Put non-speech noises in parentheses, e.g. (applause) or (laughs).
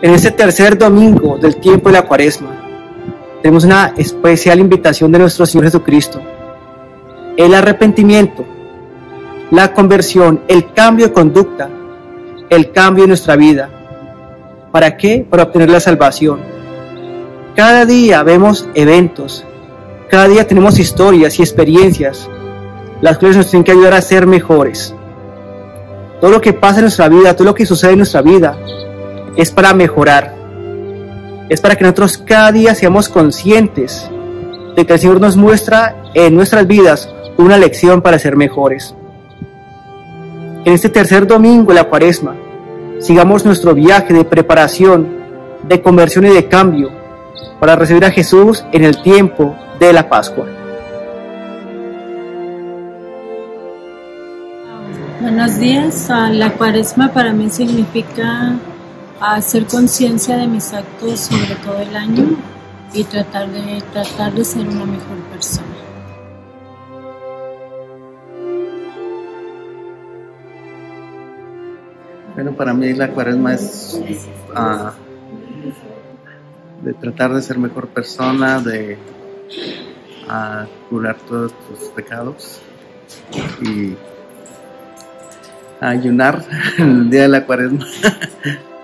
En este tercer domingo del tiempo de la cuaresma, tenemos una especial invitación de nuestro Señor Jesucristo. El arrepentimiento, la conversión, el cambio de conducta, el cambio de nuestra vida. ¿Para qué? Para obtener la salvación. Cada día vemos eventos, cada día tenemos historias y experiencias, las cuales nos tienen que ayudar a ser mejores. Todo lo que pasa en nuestra vida, todo lo que sucede en nuestra vida, es para mejorar. Es para que nosotros cada día seamos conscientes de que el Señor nos muestra en nuestras vidas una lección para ser mejores. En este tercer domingo de la cuaresma, sigamos nuestro viaje de preparación, de conversión y de cambio para recibir a Jesús en el tiempo de la Pascua. Buenos días. Ah, la cuaresma para mí significa hacer conciencia de mis actos sobre todo el año y tratar de, tratar de ser una mejor persona. Bueno, para mí la cuaresma es uh, de tratar de ser mejor persona, de uh, curar todos tus pecados y ayunar (laughs) el día de la cuaresma. (laughs)